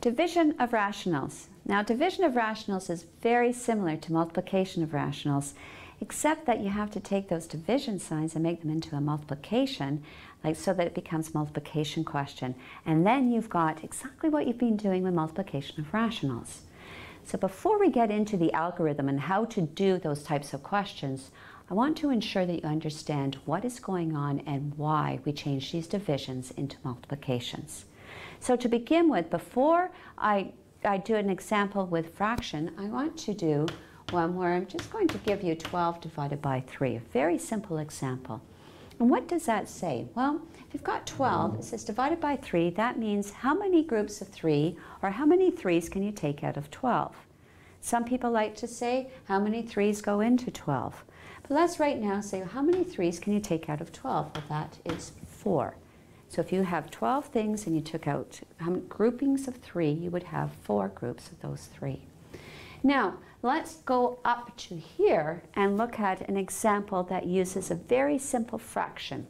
Division of rationals. Now division of rationals is very similar to multiplication of rationals, except that you have to take those division signs and make them into a multiplication, like so that it becomes multiplication question. And then you've got exactly what you've been doing with multiplication of rationals. So before we get into the algorithm and how to do those types of questions, I want to ensure that you understand what is going on and why we change these divisions into multiplications. So to begin with, before I, I do an example with fraction, I want to do one where I'm just going to give you 12 divided by 3, a very simple example. And what does that say? Well, if you've got 12, it says divided by 3, that means how many groups of 3 or how many 3's can you take out of 12? Some people like to say how many 3's go into 12. But let's right now say how many 3's can you take out of 12? Well, that is 4. So if you have 12 things and you took out um, groupings of 3, you would have 4 groups of those 3. Now, let's go up to here and look at an example that uses a very simple fraction.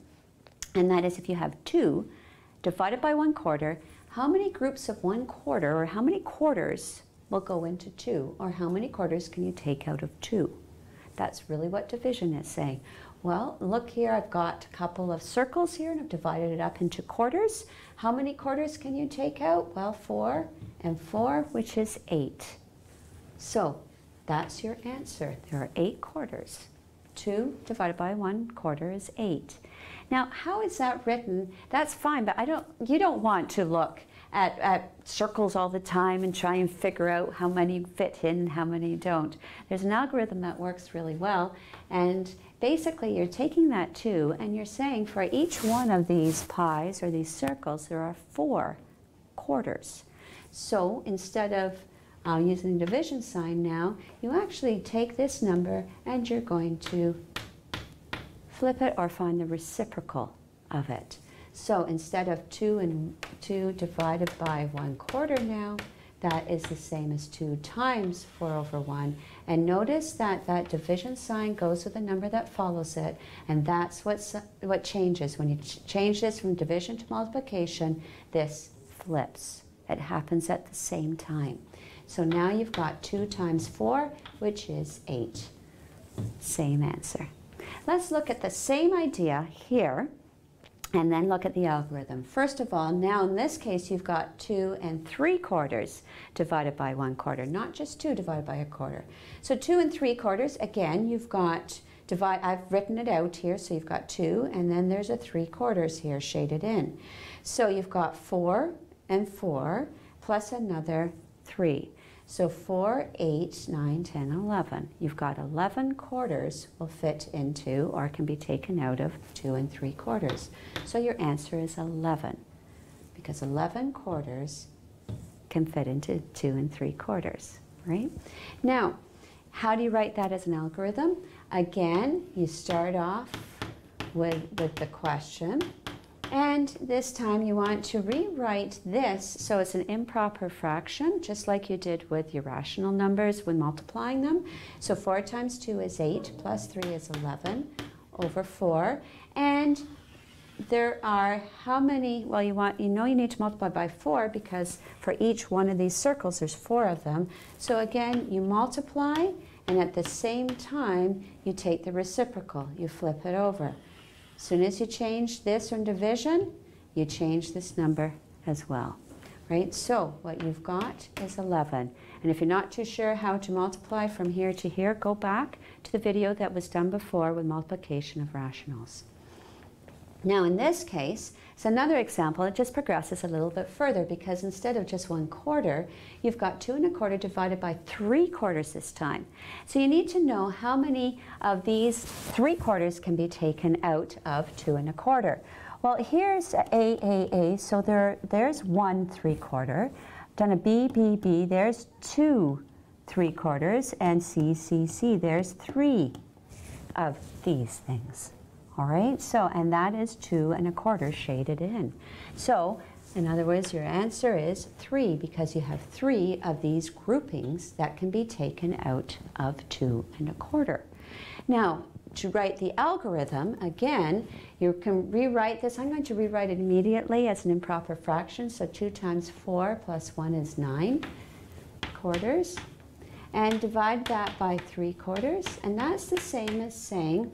And that is if you have 2 divided by 1 quarter, how many groups of 1 quarter or how many quarters will go into 2? Or how many quarters can you take out of 2? That's really what division is saying. Well, look here, I've got a couple of circles here and I've divided it up into quarters. How many quarters can you take out? Well, four and four, which is eight. So that's your answer. There are eight quarters. Two divided by one quarter is eight. Now, how is that written? That's fine, but I don't, you don't want to look at, at, circles all the time and try and figure out how many fit in how many don't. There's an algorithm that works really well, and basically you're taking that two and you're saying for each one of these pies or these circles, there are four quarters. So instead of uh, using the division sign now, you actually take this number and you're going to flip it or find the reciprocal of it. So instead of 2 and 2 divided by 1 quarter now, that is the same as 2 times 4 over 1. And notice that that division sign goes with the number that follows it, and that's what's, what changes. When you ch change this from division to multiplication, this flips. It happens at the same time. So now you've got 2 times 4, which is 8. Same answer. Let's look at the same idea here and then look at the algorithm. First of all, now in this case, you've got 2 and 3 quarters divided by 1 quarter, not just 2 divided by a quarter. So 2 and 3 quarters, again, you've got, divide, I've written it out here, so you've got 2, and then there's a 3 quarters here shaded in. So you've got 4 and 4, plus another 3. So 4, 8, 9, 10, 11. You've got 11 quarters will fit into or can be taken out of 2 and 3 quarters. So your answer is 11 because 11 quarters can fit into 2 and 3 quarters, right? Now, how do you write that as an algorithm? Again, you start off with, with the question and this time you want to rewrite this so it's an improper fraction, just like you did with your rational numbers when multiplying them. So 4 times 2 is 8, plus 3 is 11 over 4. And there are how many, well you want, you know you need to multiply by 4 because for each one of these circles there's 4 of them. So again, you multiply and at the same time you take the reciprocal, you flip it over. As soon as you change this in division, you change this number as well. Right? So what you've got is 11. And if you're not too sure how to multiply from here to here, go back to the video that was done before with multiplication of rationals. Now in this case, it's another example. It just progresses a little bit further because instead of just one quarter, you've got two and a quarter divided by three quarters this time. So you need to know how many of these three quarters can be taken out of two and a quarter. Well, here's A, A, A, so there, there's one three quarter. Done a B, B, B, there's two three quarters, and C, C, C, there's three of these things. All right, so, and that is two and a quarter shaded in. So, in other words, your answer is three because you have three of these groupings that can be taken out of two and a quarter. Now, to write the algorithm, again, you can rewrite this. I'm going to rewrite it immediately as an improper fraction. So 2 times 4 plus 1 is 9 quarters. And divide that by 3 quarters. And that's the same as saying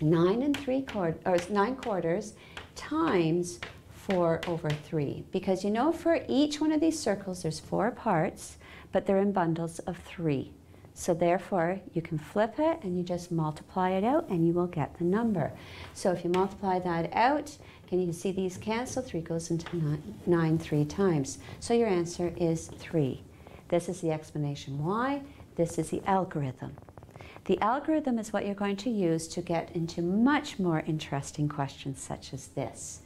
9 and 3 quarters, or 9 quarters times 4 over 3. Because you know for each one of these circles there's four parts, but they're in bundles of 3. So therefore, you can flip it and you just multiply it out and you will get the number. So if you multiply that out, can you see these cancel? 3 goes into nine, 9 three times. So your answer is 3. This is the explanation why. This is the algorithm. The algorithm is what you're going to use to get into much more interesting questions such as this.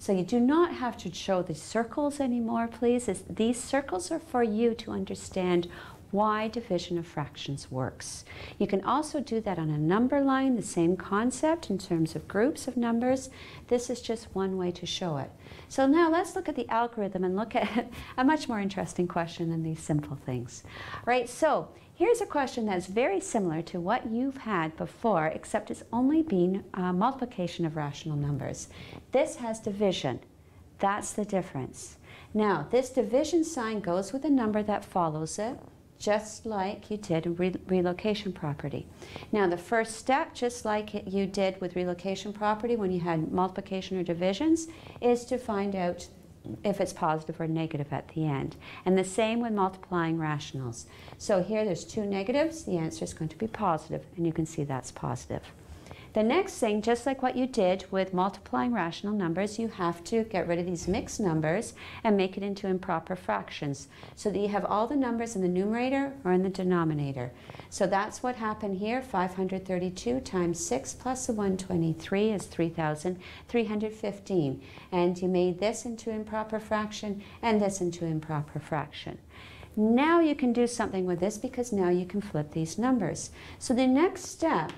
So you do not have to show the circles anymore, please. these circles are for you to understand why division of fractions works. You can also do that on a number line, the same concept in terms of groups of numbers. This is just one way to show it. So now let's look at the algorithm and look at a much more interesting question than these simple things. Right, so here's a question that's very similar to what you've had before, except it's only been uh, multiplication of rational numbers. This has division. That's the difference. Now, this division sign goes with the number that follows it just like you did re relocation property. Now the first step, just like you did with relocation property when you had multiplication or divisions, is to find out if it's positive or negative at the end. And the same with multiplying rationals. So here there's two negatives, the answer is going to be positive, and you can see that's positive. The next thing, just like what you did with multiplying rational numbers, you have to get rid of these mixed numbers and make it into improper fractions so that you have all the numbers in the numerator or in the denominator. So that's what happened here. 532 times 6 plus the 123 is 3,315. And you made this into improper fraction and this into improper fraction. Now you can do something with this because now you can flip these numbers. So the next step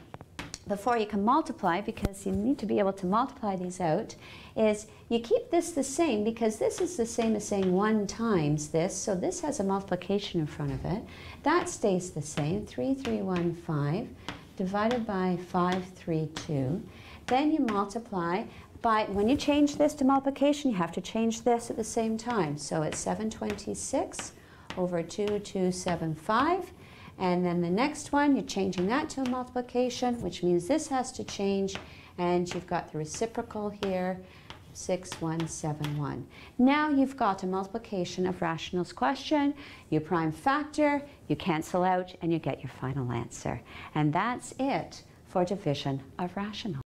before you can multiply, because you need to be able to multiply these out, is you keep this the same because this is the same as saying 1 times this, so this has a multiplication in front of it. That stays the same, 3315 divided by 532. Then you multiply by, when you change this to multiplication, you have to change this at the same time. So it's 726 over 2275 and then the next one, you're changing that to a multiplication, which means this has to change, and you've got the reciprocal here, 6171. Now you've got a multiplication of rationals question, you prime factor, you cancel out, and you get your final answer. And that's it for division of rationals.